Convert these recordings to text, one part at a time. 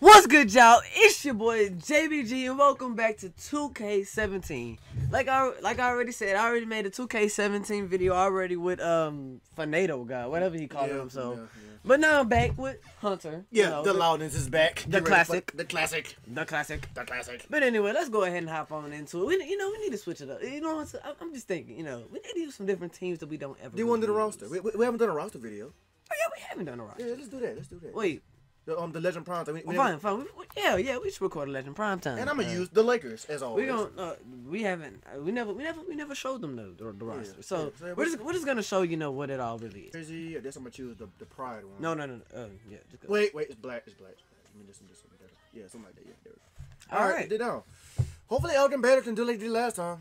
What's good, y'all? It's your boy JBG, and welcome back to 2K17. Like I like I already said, I already made a 2K17 video already with um Finado guy, whatever he called Yeah, himself. yeah, yeah. But now I'm back with Hunter. you Yeah, know, the loudness is back. the classic. The classic. the classic. The classic. But anyway, let's go ahead and hop on into it. We, you know, we need to switch it up. You know, what I'm- I'm just thinking. You know, we need to do some different teams that we don't ever. Do you want to do the roster? We, we, we haven't done a roster video. Oh, yeah, we haven't done a roster. Yeah, let's do that. Let's do that. Wait, The, um, the Legend Prime. We, we well, never- fine, fine. We, we- yeah, yeah, we should record a Legend Prime Time. And I'm gonna Uh, use the Lakers as always. We don't. Uh, we haven't. Uh, we never. We never. We never showed them the the, the roster. yeah. So So we're just we're just gonna show you know what it all really is. Jersey. I guess I'm gonna choose the, the Pride one. No, no, no. no. Uh, yeah. Just. Wait, wait. It's black. It's black. It's black. Let me just do something better. Yeah, something like that. Yeah. There we go. All All right. right. Did down. Hopefully, Elgin better than do like they did last time.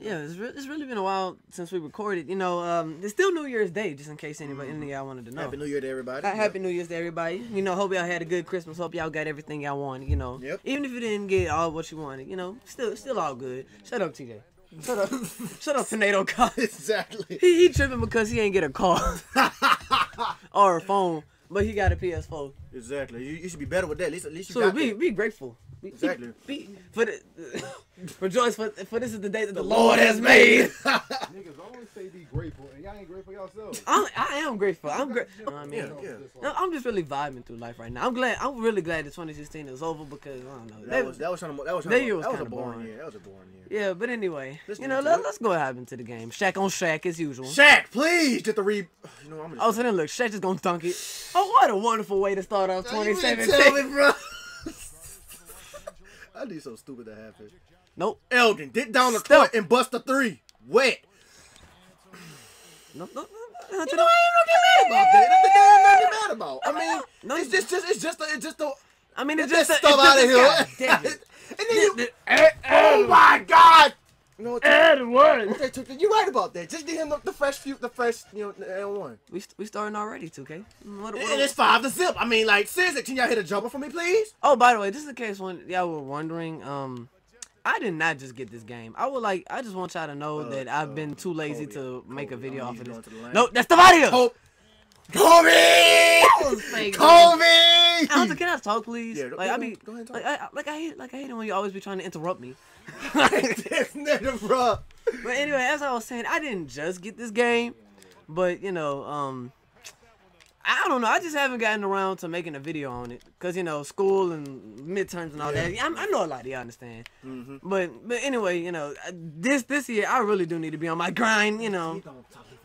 Yeah, it's, re- it's really been a while since we recorded. You know, um, it's still New Year's Day, just in case anybody, any of y'all wanted to know. Mm-hmm. Happy New Year to everybody. Uh, Happy New Year's to everybody. You know, hope y'all had a good Christmas. Hope y'all got everything y'all wanted. You know, Yep. even if you didn't get all what you wanted, you know, still still all good. Shut up, TJ. Shut up. Shut up, Tornado God. exactly. He, he tripping because he ain't get a car or a phone, but he got a PS4. Exactly. You, you should be better with that. At least, at least you So got be that. be grateful. Be, Exactly. Be, for the rejoice for for this is the day that the, Lord has made. Niggas always say be grateful, and y'all ain't grateful yourselves. I'm, I am grateful. I'm great. I mean, Yeah, yeah. no, I'm just really vibing through life right now. I'm glad. I'm really glad that 2016 is over because I don't know. That was that was trying to that was that trying to, year was that was a kinda boring boring. year. That was a boring year. yeah, but anyway, Let's you know, let, it. let's go ahead into the game. Shaq on Shaq as usual. Shaq, please get the re. You know I'm gonna. Oh, so then look, Shaq just gonna dunk it. Oh, what a wonderful way to start off You 2017. tell me, bro. I need so stupid to happen. Nope. Elgin, get down the Stop. court and bust a three. Wet. Nope. nope, nope. You know I ain't gonna get mad about that. That- that ain't nothing mad about. I mean, No, it's just, just, it's just, a, it's just a. I mean, it's Get just a, stuff it's out of here. Damn it. and then you. The- the- Oh my God. You know what? Edward. Okay, took You're right about that. Just get him the, the fresh few, the fresh, you know, L one. We st- we starting already, 2K. What, what, And it's five to zip. I mean, like, seriously, can y'all hit a jumper for me, please? Oh, by the way, this is the case when y'all were wondering. Um, I did not just get this game. I would like. I just want y'all to know Uh, that I've uh, been too lazy Kobe, to make a video off of this. use you going to the lane. Nope, that's the video. Kobe. Kobe. fake, Kobe. Hunter, can I talk, please? Yeah, go- like go I mean, go ahead and like. I like I hate like I hate it when you always be trying to interrupt me. this nigga, bro. But anyway, as I was saying, I didn't just get this game, but you know, um, I don't know. I just haven't gotten around to making a video on it because you know, school and midterms and all that. I, I know a lot of y'all understand. Mhm. But but anyway, you know, this this year I really do need to be on my grind. You know,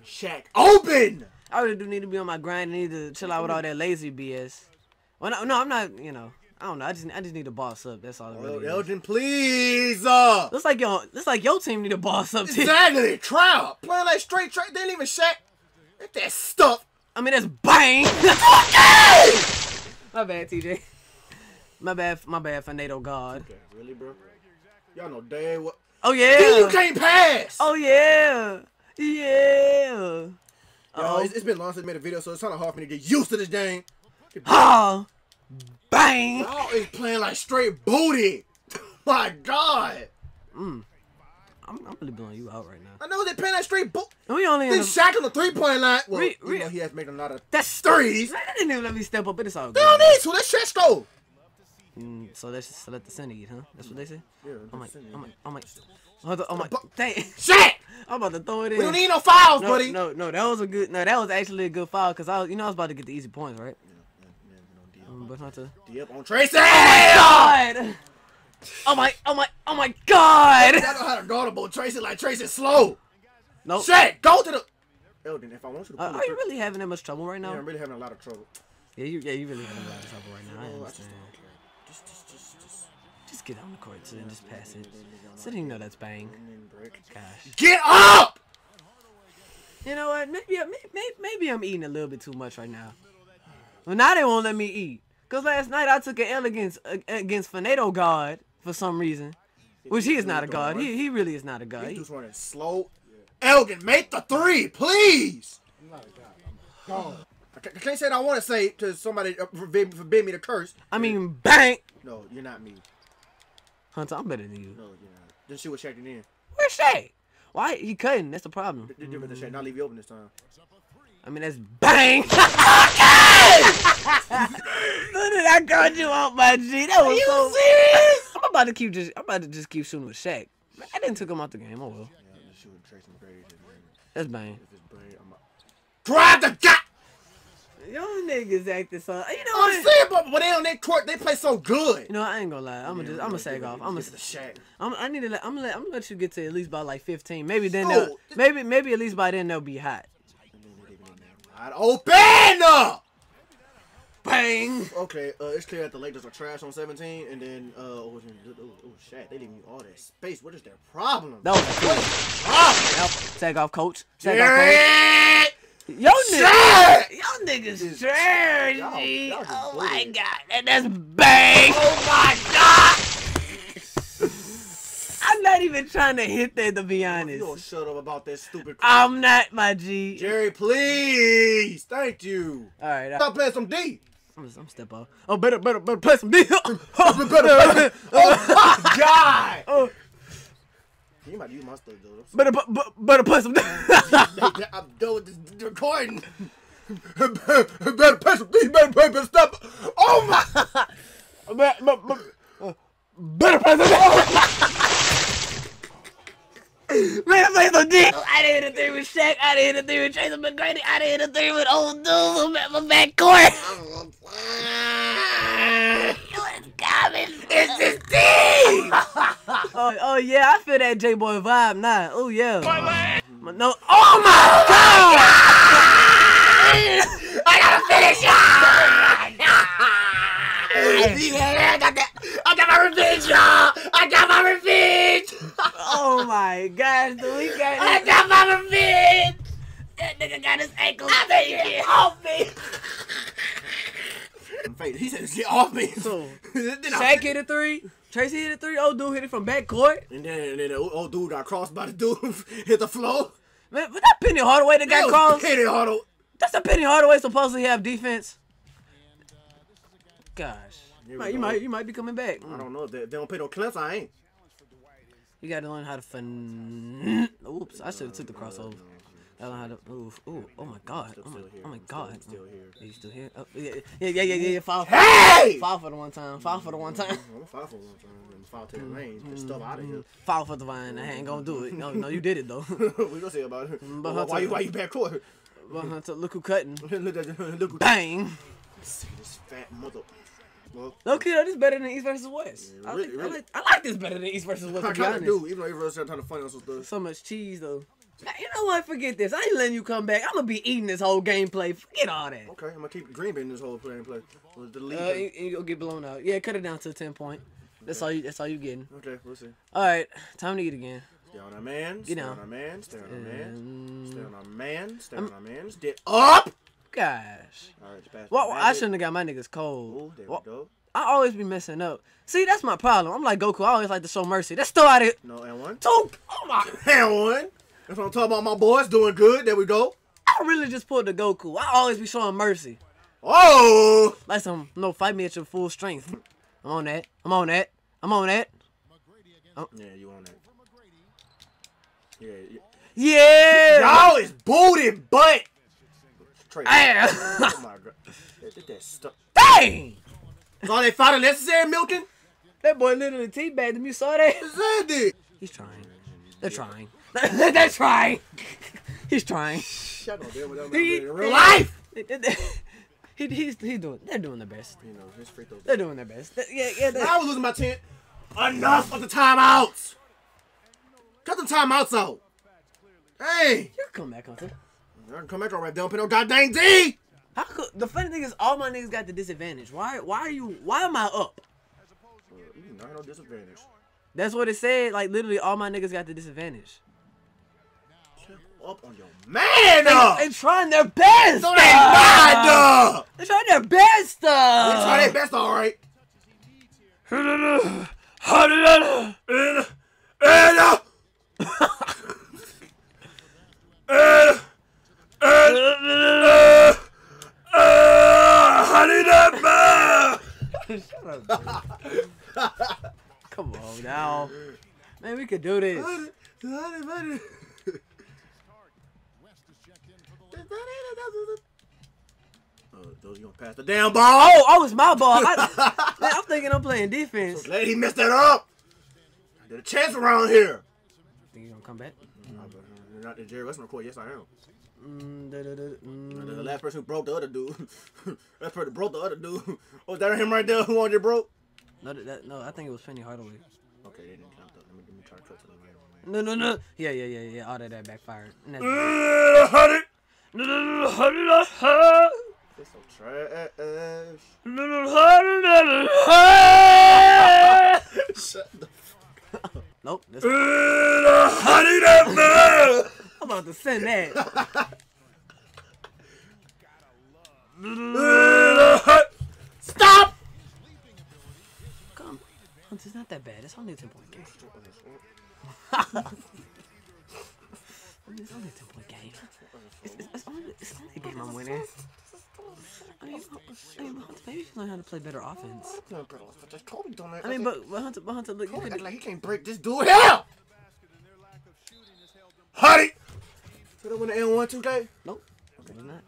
Shaq. Open. I really do need to be on my grind. I need to chill out with all that lazy BS. Well, no, no I'm not. You know, I don't know. I just I just need to boss up. That's all it really is. Elgin, please. Uh. Looks like your looks like your team need to boss up too. Exactly. Crowd. Playing like straight track. They didn't even Shaq. Get that stuff. I mean, that's bang. my bad, TJ. My bad. My bad for NATO God. Okay, really, bro? Y'all know damn what. Oh Then you yeah. can't pass. Oh yeah. Yeah. Yo, Oh. it's, it's been long since I made a video, so it's kind of hard for me to get used to this game. Ah. Bang. Y'all is playing like straight booty. My God. I'm, I'm really blowing you out right now. I know they playing that straight boot. We only Then the, Shaq on the three point line. Well, Re- you know, he has made a lot of that's threes. Man, they didn't even let me step up, but it's all They don't need to. That's Shaq score. Mm, so let's just let the center eat, huh? That's what they say. Yeah, I'm like, that's. I'm like, I'm like, I'm like, bu- dang, Shaq. I'm about to throw it in. We don't need no fouls, no, buddy. no, no, that was a good. No, that was actually a good foul because I, was, you know, I was about to get the easy points, right? But not to. D up on Tracy. God! Oh my, oh my, oh my God! Y'all know how to guard a. Tracy like Tracy slow. No, Shaq, go to the. Elden, if I want you to Uh, are you really having that much trouble right now? Yeah, I'm really having a lot of trouble. Yeah, you, yeah, you really having a lot of trouble right now. I Oh, just understand. Just, just, just, just. Just get on the court, so then just pass it. So then you know that's bang. and then break. Gosh. Get up! You know what? Maybe, maybe, maybe I'm eating a little bit too much right now. Well, now they won't let me eat. Cause last night I took an L against uh, against Finado God for some reason, which he is not a god. He he really is not a god. These He- dudes running slow. Elgin, make the three, please. I'm not a god. I'm. I I can't say what I want to say to somebody uh, forbid, forbid me to curse. I mean, bang, No, you're not me. Hunter, I'm better than you. No, you're not. See what Shaq did in. Where's Shay? Why he cutting? That's the problem. The difference is Shaq not leave you open this time. I mean, that's bang. Soon as I called you out, my G, that was so serious. I'm about to keep just. I'm about to just keep shooting with Shaq. Man, I didn't took him out the game. Oh well, Yeah, I'm just shooting Tracy McGrady. that's bang. If it's brain, I'm out. Grab the guy! Y'all niggas acting so. You know oh, what I'm what? saying, but when they on that court, they play so good. You know, I ain't gonna lie. I'm gonna just. I'm gonna sag off. I'm gonna. Get the shack. I'm, I need to let. I'm gonna let. I'm gonna let you get to at least by like 15. Maybe then. No, they'll, maybe maybe at least by then they'll be hot. Wide open! up! Bang. Okay, uh, it's clear that the Lakers are trash on 17, and then, uh, oh, oh, oh shit, they leave me all that space. What is their problem? No, was a What kill. is their problem? Yep. Sag off, coach. Sag off, coach. Jerry! Yo niggas, Shit! y'all niggas Is- trash. y'all- G. y'all Oh my god, and that's bang. Oh my god! I'm not even trying to hit that to be You don't honest. shut up about that stupid crap. I'm not my G. Jerry, please! Thank you! All right, I, Stop playing some D! I'm just, I'm step up. Oh, better, better, better play some D. Oh, oh my god! Oh, You might use my stuff, though. better, bu- better play some D. I'm done with this recording. better play some D, better play better stop. Oh my! better, better play some D. Better play some D. Oh, I didn't hit a three with Shaq. I didn't hit a three with Tracy McGrady. I didn't hit a three with old dude from my backcourt. It's this D. oh, oh yeah, I feel that J Boy vibe now. Oh yeah. My- No. Oh my oh, god! I gotta finish yeah, I got that. I got my revenge, y'all. I got my revenge. Oh my gosh, dude, we got I this. got my revenge. That nigga got his ankle. Get off me. He said, "Get off me." So, Shaq hit a three. Tracy hit a three. Old dude hit it from backcourt. And then, and then the old, old dude got crossed by the dude, hit the floor. Man, but that Penny Hardaway that got That was crossed. Penny Hardaway. That's a Penny Hardaway supposedly have defense. Gosh, Here you might, you might, you might be coming back. I don't know if they, they don't pay no clips. I ain't. You gotta learn how to fin. Oops, I should have took the crossover. Uh, gotta learn how to. Oof, ooh, oh my god, oh my, here. oh my god. I'm oh oh still here. Are you still here? Oh, yeah, yeah, yeah, yeah, yeah. Foul, Hey! foul for the one time. Foul for the one time. I'm five for the one time. I'm five to the range. Get stuff out of here. Mm-hmm. Foul for the vine. I ain't gonna do it. No, no, you did it though. we gonna say about it. but why, why you why you back court? Hunter, look who cutting. look look who Bang. see this fat mother. Well, No kid, this better than East versus West. Yeah, I, really, think, I, like, I like this better than East versus West. I kind of do, even though everyone's trying to find us some stuff. So much cheese though. You know what? Forget this. I ain't letting you come back. I'm gonna be eating this whole gameplay. Forget all that. Okay, I'm gonna keep Green Bay in this whole play and play. Well, delete Uh, you, you gonna get blown out. Yeah, cut it down to a ten point. That's all you. That's all you getting. Okay, we'll see. All right, time to eat again. Stay on our man. Stay Get on down. our man. Stay on our man. Stay Um, on our man. Stay on our man. Stay up. Gosh. All right. Well, I shouldn't have got my niggas Oh, cold. there Well, we go. I always be messing up. See, that's my problem. I'm like Goku. I always like to show mercy. That's still out of No, and one. two. Oh my! And one. That's what I'm talking about. My boys doing good. There we go. I really just pulled the Goku. I always be showing mercy. Oh. Like some no, fight me at your full strength. I'm on that. I'm on that. I'm on that. Oh. Yeah, you on that. Yeah. yeah. Yeah. Y'all is booted butt. Trey. Damn. Ah! Oh my god. That, that, that stuff. Dang. So they found it necessary, Milton? That boy literally teabagged him. You saw that? Exactly. He's trying. They're trying. They're trying. He's trying. Shut up, man. Without He- in real life. he, he's, he's doing. They're doing their best. You know, his free throws. They're doing their best. Yeah, yeah. they- I was losing my tent. Enough of the timeouts. Cut the timeouts out. Hey, You come back, Hunter. I can come back already. Don't pay no goddamn D. How could the funny thing is all my niggas got the disadvantage. Why? Why are you? Why am I up? Uh, you not no disadvantage. That's what it said. Like literally, all my niggas got the disadvantage. Up on your man up. They trying their best. So they not up. They trying their best. They try their best, all right. Uh, Uh. And, and, uh, and, and, uh, uh, honey nut man. Come on now, man. We could do this. Honey, honey, honey. You gonna pass the damn ball? Oh, oh, it's my ball. I, man, I'm thinking I'm playing defense. Glad he messed that up. There's a chance around here. Think you gonna come back? You're not the Jerry Westbrook court. Yes, I am. Mm, da, da, da, mm. The last person who broke the other dude. last person broke the other dude. Oh, that him right there who wanted you broke? No, that, no, I think it was Penny Hardaway. Okay, they didn't count that. Let me, let me try to cut to the right one. No, no, no. Yeah, yeah, yeah, yeah. All that, that backfired. That's- Honey! No, no, no, no, no, no, no. It's so trash. No, no, no, no, no. Shut the Nope. That's, Honey, that man! I'm about to send that. Stop! Come. It's not that bad. It's only a 10 point game. It's only a 10 point game. It's, it's, it's, only, it's only a game I'm winning. I mean, I mean, Hunter, maybe you should learn how to play better offense. No, bro, that's Kobe doing that. I mean, but, but Hunter, but Hunter, look, Kobe like he can't break this dude here. They win the N1 today? Nope. Maybe not.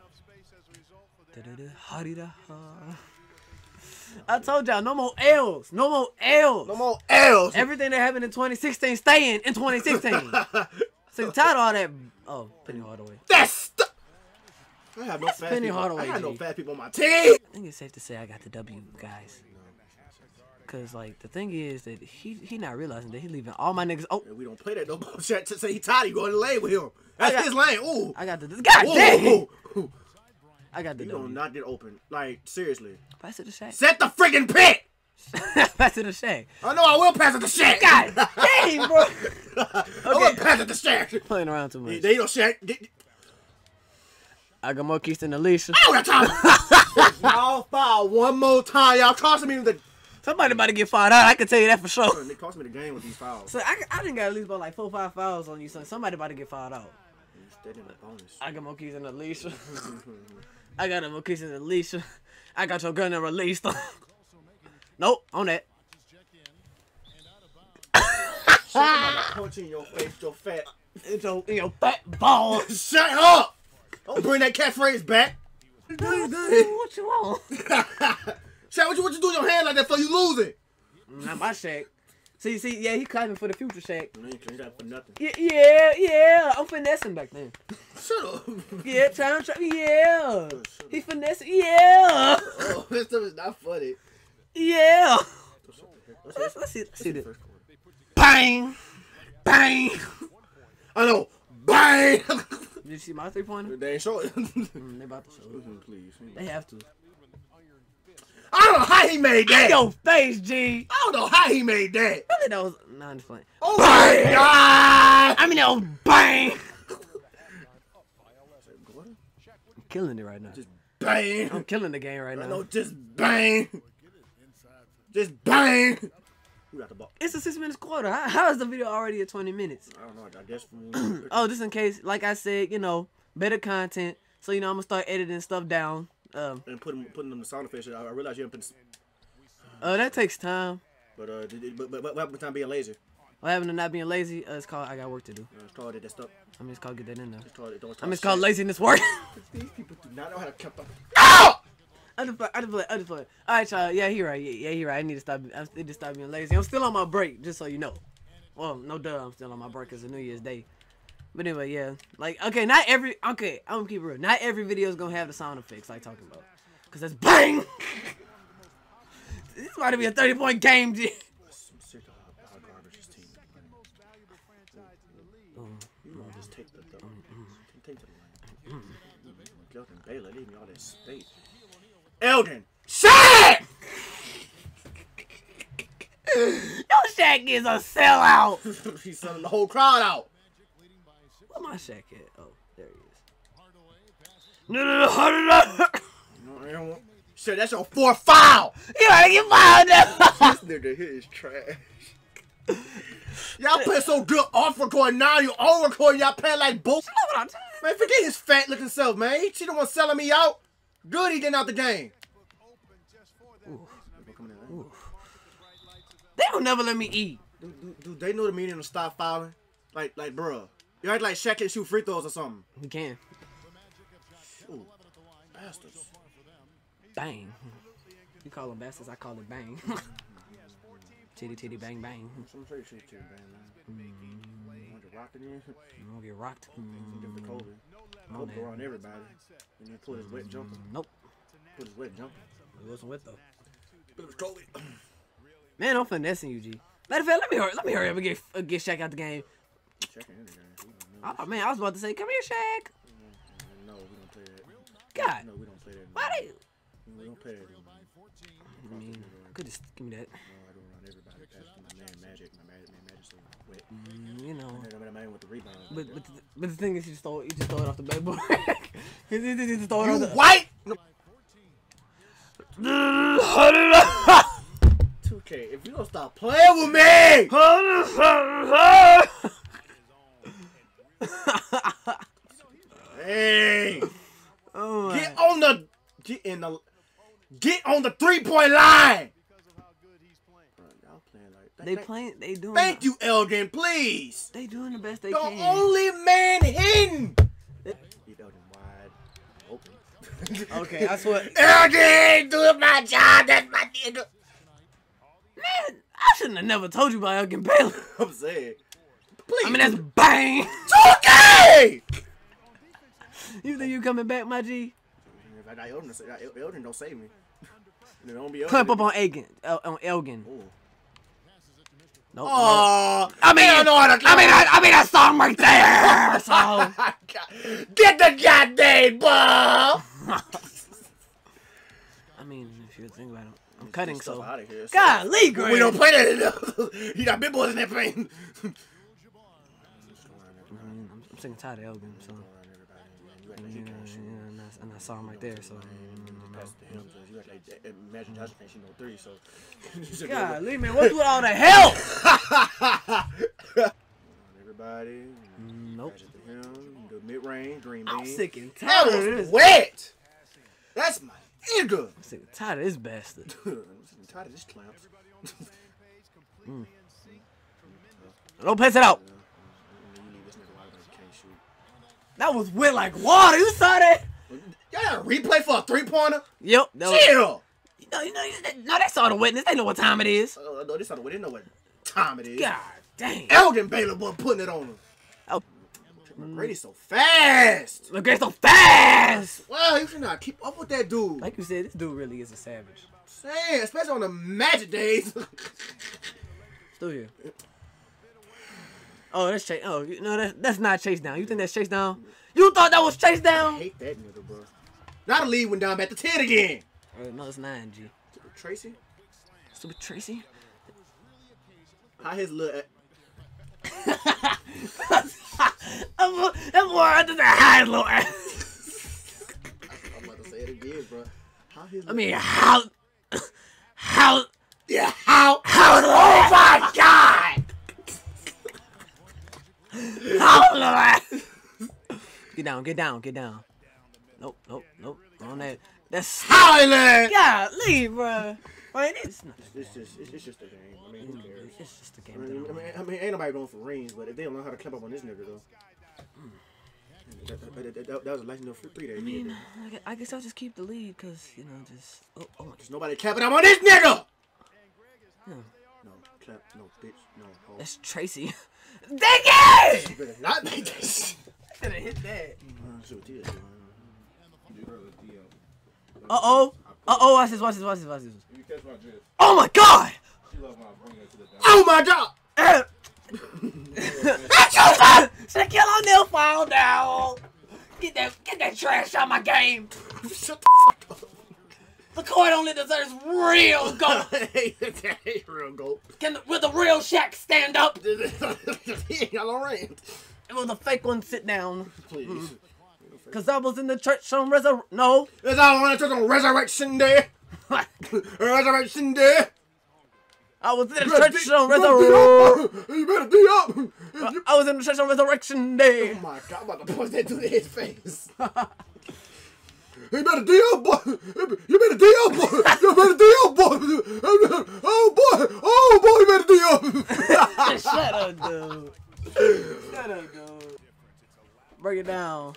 I told y'all, no more L's. No more L's. No more L's. Everything that happened in 2016 staying in 2016. so tired of all that. Oh, Penny Hardaway. That's I have no fast Penny people. Hardaway, I have no G. fast people on my team. I think it's safe to say I got the W, guys. Cause like the thing is that he he not realizing that he leaving all my niggas. Oh, And we don't play that no more. Shit, to say he tired, you go in the lane with him. That's got- his lane. Ooh. I got the God Ooh, ooh, ooh. I got the You don't not get open. Like, seriously. Pass it to Shaq. Set the freaking pick! Pass it to Shaq. Oh, I know I will pass it to Shaq. God damn, bro. I will pass it to Shaq. Playing around too much. You go, Shaq. Get- I got more keys than Alicia. I don't got time. y'all foul one more time. Y'all costing me the. Somebody about to get fired out. I can tell you that for sure. It cost me the game with these fouls. So I, I didn't got at least about like four or five fouls on you, son. Somebody about to get fired out. Instead of a bonus. I got more keys than Alicia. I got more keys than Alicia. I got your gun and released. nope, on that. Punching your face, your fat. It's your, your fat balls. Shut up! Don't bring that catchphrase back. what you want? Shaq, what you, what you do in your hand like that for you lose it? Not my Shaq. See, see, yeah, he clapping for the future Shaq. You ain't change that for nothing. Yeah, yeah, yeah. I'm finessing back then. Shut up. Yeah, trying to try. Yeah. He finessing. Yeah. oh, this stuff is not funny. Yeah. Let's, Let's, let's see. Let's see this. first. Bang. Bang. I know. Bang! Did you see my three pointer? they ain't show it. Mm, they about to show it. Please. They have to. I don't know how he made that. Your face, G. I don't know how he made that. Really, that was. Nah, I'm just playing. Oh my god! I mean, that was bang. I'm killing it right now. Just bang. I'm killing the game right now. No, just bang. Just bang. Who got the ball? It's a six minutes quarter. How, how is the video already at 20 minutes? I don't know. I guess from Oh, just in case, like I said, you know, better content. So, you know, I'm going to start editing stuff down. Um, and putting putting them the sound effects. I, I realize you haven't been, uh, that takes time. but uh, but but but what happened to time being lazy? What happened to not being lazy? Uh, it's called I got work to do. Uh, it's called it that stuff. I mean, it's called get that in there. It's called it. Don't I mean, it's called laziness work. These people do not know how to keep up. Ah! I just play. I just play. I just play. All right, y'all. Yeah, he right. Yeah, yeah, he right. I need to stop. I need to stop being lazy. I'm still on my break, just so you know. Well, no duh. I'm still on my break. It's a New Year's Day. But anyway, yeah. Like, okay, not every. Okay, I'm gonna keep it real. Not every video is gonna have the sound effects like talking about. Cause that's bang. this might be a 30 point game, G. I'm sick of how, how garbage this team. is playing. You know, just take the, the take the line. Elgin Baylor, leave me all that space. Eldon, shit! Your Shaq is a sellout. He's selling the whole crowd out. Where my at? Oh, there he is. No, no, no, no, no. You know, they don't want- Shit, that's your fourth foul. You gotta get fired now. this nigga here is trash. Y'all play so good off recording now. You on recording. Y'all playing like bull. Man, forget his fat looking self, man. He the one selling me out. Good, he getting out the game. They don't never let me eat. Do, do, do they know the meaning of stop fouling? Like, like, bruh. You act like Shaq can shoot free throws or something. We can. Ooh, bastards. Bang. You call them bastards, I call it bang. titty titty bang bang. Some straight shit too, man. man. Want to rock it in? You gonna get rocked? Different Mm, Kobe. on Kobe there. around everybody. And then put his wet jumper. Nope. Put his wet jumper. It wasn't with though. But it was Kobe. Man, I'm finessing you, G. Matter of fact, let me hurry, let me hurry up and get uh, get Shaq out the game. Checking in the game. We don't know. Oh man, I was about to say, come here, Shaq. No, we don't play that. God, No, we don't play that. why they? We don't play that. anymore. I mean, could just give me that. No, I don't run everybody. Pass to my man Magic. My man, man Magic so wet. Mm, you know. My man with the rebound. But but the, but the thing is, you just throw you just throw it off the backboard. you just, you just throw it you off the. white. No. 2K, if you don't stop playing with me, hey, oh get on the, get in the, get on the three point line. Bro, playing like They playing. They doing. Thank you, Elgin, please. They doing the best they The can. only man hitting. Elgin wide open. Okay, I swear. Elgin, do my job. That's my nigga. Man, I shouldn't have never told you about Elgin Baylor. I'm saying. Please. I mean, that's bang. 2K. You think you coming back, my G? If I got Elgin, I got El- Elgin don't save me. Then don't be Clamp up on Elgin. El- on Elgin. Ooh. Nope. Oh, I mean, I know how to I mean, I, I mean that song right there. So, Get the goddamn ball. I mean, if you think about it, I'm cutting. So, out of here. golly, Greg. We don't play that enough. you got big boys in that plane. Sick and tired of Elgin. So, you know, and, I, and I saw him right there. So, Imagine Josh can't shoot three, so. golly, man, what's with all the help? Everybody. Mm, nope. to him, The mid range, green bean. I'm sick and tired of this. wet. That's my nigga. I'm sick and tired of this bastard. I'm sick and tired of this clamps. Mm. Don't pass it out. You need this nigga wide open, can't shoot. That was wet like water. You saw that? Y'all got a replay for a three pointer? Yep. That Chill. you know, you know, no, they saw the witness. They know what time it is. Uh, no, this the way, they know what time it is. God dang. Elgin Baylor boy putting it on him. Oh. McGrady's so fast. Look, they're so fast. Well, you should not keep up with that dude. Like you said, this dude really is a savage. Saying, especially on the magic days. Still here. Oh, that's chase. Oh, you know that that's not chase down. You think that's chase down? You thought that was chase I down? hate that nigga, bro. Now the lead when down at the 10 again. Oh, no, it's nine. G. Tracy? Stupid Tracy. How his little. That boy, I just high little ass. I'm about to say it again, bro. How his I mean, how, how, yeah, how? Get down, get down, get down. Nope, nope, nope. On that. That's Highland! Yeah, leave, bro. Man, it's not. It's just, it's, it's just a game. I mean, who mm, cares? It's just a I game. I mean, I mean, I mean, ain't nobody going for rings, but if they don't know how to clap up on this nigga, though. Mm. That, that, that, that, that was a lightning free three that I mean. I guess I'll just keep the lead because you know, just oh, oh my. There's nobody clapping up on this nigga! Yeah. No, clap, no, bitch, no, hoe. That's Tracy. Dang it! You better not make that Uh oh. Uh oh. Watch this. Watch this. Watch this. Watch this. If you catch my Oh my God! she love when I bring her to the dance. Oh my god! Eh. That's your son! Shaquille O'Neal fall down! Get that, get that trash out my game! Shut the fuck up. The court only deserves real gold! hey, that ain't real gold. Can the, will the real Shaq stand up? he ain't got no ring. And will the fake one sit down? Please. Cause I was in the church on resur- No. It's all on the church on Resurrection Day. Resurrection Day. I was in the church on you better resurrection. Up. You better D up. I was in the church on resurrection day. Oh my god, I'm about to punch that to his face. You better D up, boy. You better D up, boy. You better D up, boy. Oh boy. Oh boy, you better D up. Shut up, dude. Shut up, dude. Break it down.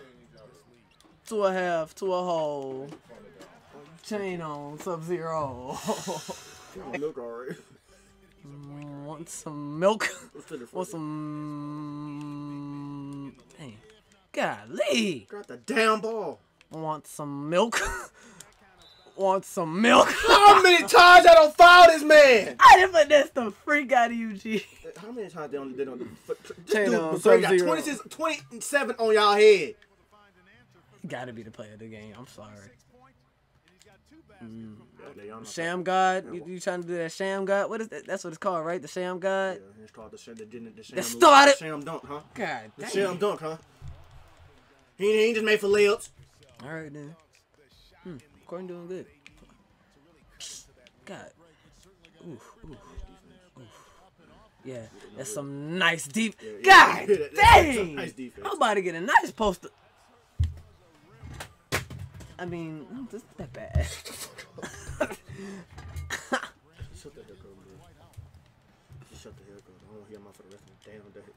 To a half, to a whole. Chain on Sub Zero. Milk already. Mm, want some milk? Want some. Dang. Golly. Got the damn ball. Want some milk? Want some milk? How many times I don't foul this man? I didn't put this the freak out of you, G. How many times they don't they don't Take dude on got Sub-Zero. 26, 27 on y'all head. Gotta be the player of the game. I'm sorry. Yeah, Shammgod? You, you trying to do that Shammgod? What is that? That's what it's called, right? The Shammgod? Yeah, it's called the sham, the, the, the sham, Let's start the it. sham dunk, huh? God The damn. sham dunk, huh? He, he ain't just made for layups. All right then. Hmm. Gordon doing good. God. Oof, oof, oof. Yeah, that's some nice deep. God Yeah, that's some dang! nice defense. I'm about to get a nice poster. I mean, this not that bad. Shut the heck up, bro. Just shut the heck up. I don't want to hear my for the rest of the damn day.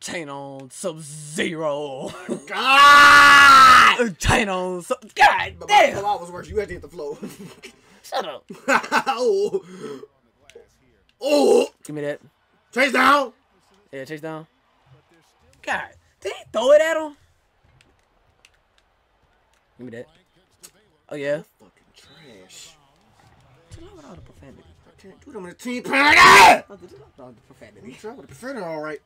Chain on Sub Zero. God! Chain on Sub. God But my, damn! my was worse. You had to hit the floor. Shut up. oh. Oh. Give me that. Chase down. Yeah, chase down. God, did he throw it at him? Give me that. Oh yeah. Fucking trash. Chill out with all the profanity. I can't do them in a team playing like that. I have to chill out with all the profanity. You try with the preferred all right.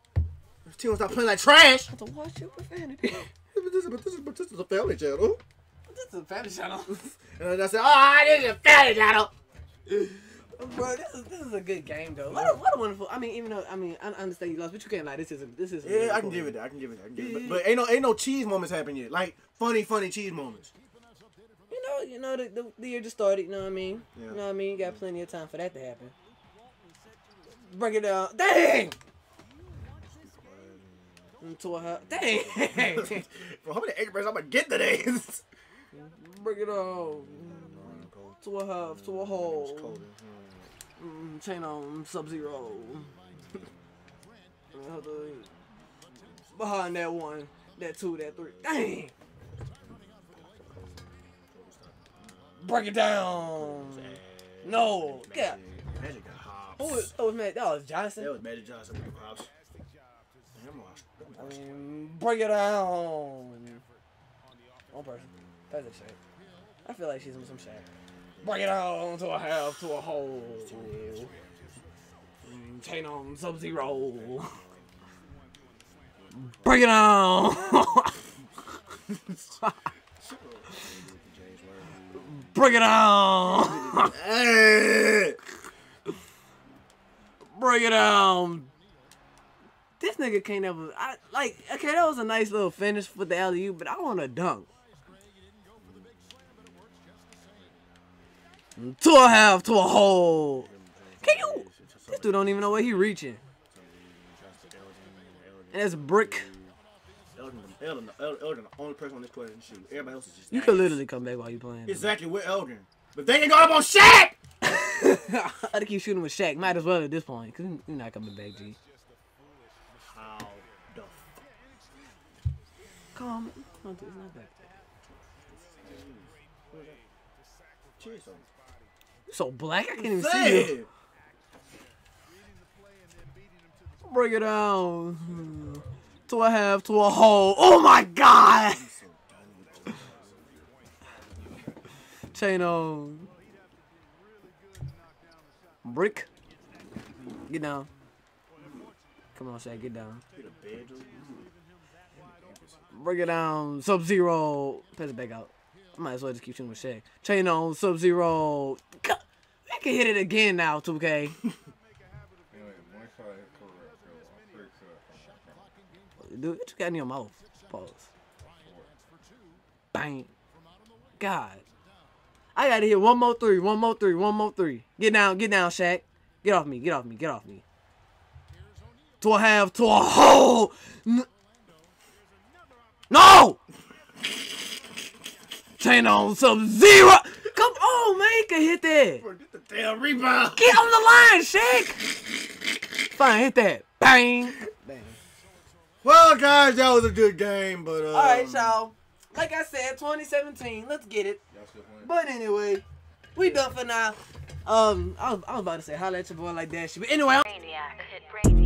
This team stop playing like trash. I have to watch your profanity. but, this is, but, this is, but this is a family channel. this is a family channel. And then I said, oh, this is a family channel. Bro, this is this is a good game though. What a, what a wonderful. I mean, even though I mean I understand you lost, but you can't lie. This is a, this is. Yeah, I can give it that. I can give it that. I can give it But, but ain't no ain't no cheese moments happen yet. Like funny, funny cheese moments. You know, you know the, the, the year just started. You know what I mean? Yeah. You know what I mean? You got plenty of time for that to happen. Break it down. Dang. A hot. Dang. Bro, how many egg breaks I'm gonna get today? Break it on. To a half, to a hole. Mm, chain on Sub Zero. Behind that one, that two, that three. Dang. Break it down. No. Yeah. Magic got hops. Who was, who was Matt? That was Johnson. That was Magic Johnson with the hops. Damn, lost. I mean, break it down. One person. That's a shake. I feel like she's in some shake. Break it down to a half, to a whole. Chain on Sub Zero. Break it down. Break it. Hey! Break it down. This nigga can't ever. I like. Okay, that was a nice little finish with the alley but I want a dunk. To a half, to a hole. Can you? This dude don't even know where he reaching. And that's a brick. Elden, Elden, Elden, Elden, the only person on this court can shoot. Everybody else is just. You could literally come back while you playing. Exactly with Elden. But they ain't going up on Shaq! I keep shooting with Shaq. Might as well at this point, cause you're not coming back, G. How the fuck? Don't do it's not that. Cheers. So black, I can't even see you. Break it down. To a half, to a hole. Oh my god! Chain on. Brick. Get down. Come on, Shaq, get down. Hit a bedroom. Break it down. Sub Zero. Pass it back out. I might as well just keep shooting with Shaq. Chain on. Sub Zero. Can hit it again now, 2K. Anyway, one shot hit correct. Go. I'm pretty sure. Dude, what you got in your mouth? Pause. Bang. God. I gotta hit one more three, one more three, one more three. Get down, get down, Shaq. Get off me, get off me, get off me. To a half, to a hole. N- no! Chain on sub zero. Come on, man, you can hit that. Bro, get the damn rebound. Get on the line, Shaq. Fine, hit that. Bang. Bang. Well, guys, that was a good game, but uh, All right, y'all. like I said, 2017. Let's get it. Y'all still? But anyway, we done for now. Um, I was, I was about to say holla at your boy like that shit, but anyway. Brainiac, hit Brainiac.